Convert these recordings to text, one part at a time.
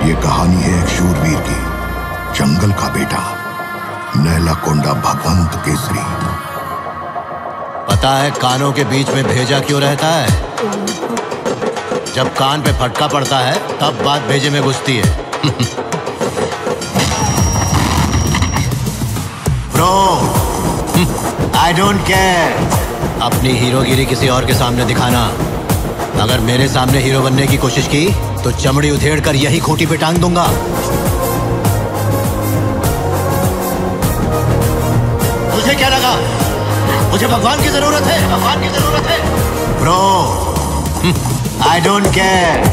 ये कहानी है एक शूरवीर की, जंगल का बेटा नैला कोंडा भगवंत केसरी। पता है कानों के बीच में भेजा क्यों रहता है? जब कान पे फटका पड़ता है, तब बात भेजे में घुसती है। ब्रो आई डोंट केयर अपनी हीरोगिरी किसी और के सामने दिखाना। अगर मेरे सामने हीरो बनने की कोशिश की तो चमड़ी उधेड़ कर यही खूंटी पे टांग दूँगा। तुझे क्या लगा? मुझे भगवान की ज़रूरत है, भगवान की ज़रूरत है। ब्रो आई डोंट केयर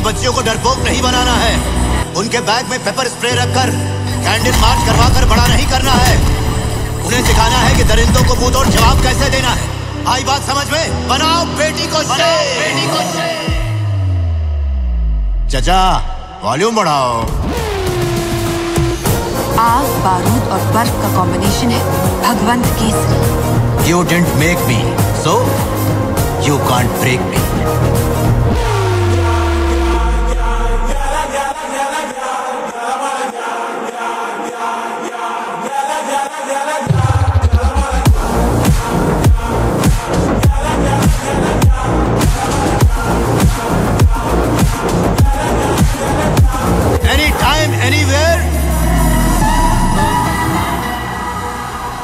बच्चियों को डरपोक नहीं बनाना है। उनके बैग में पेपर स्प्रे रखकर कैंडल मार्च करवा कर बड़ा नहीं करना है। उन्हें सिखाना है कि दरिंदों को मुँह तोड़ जवाब कैसे देना है। आई बात समझ में? बनाओ बेटी को बेटी को चचा वॉल्यूम बढ़ाओ। आग बारूद और बर्फ़ का कॉम्बिनेशन है Bhagavanth Kesari. You didn't make me so you can't break me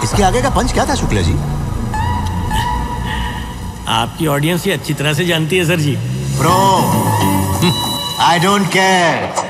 इसके आगे का पंच क्या था शुक्ला जी? आपकी ऑडियंस ये अच्छी तरह से जानती है sir ji. Bro I don't care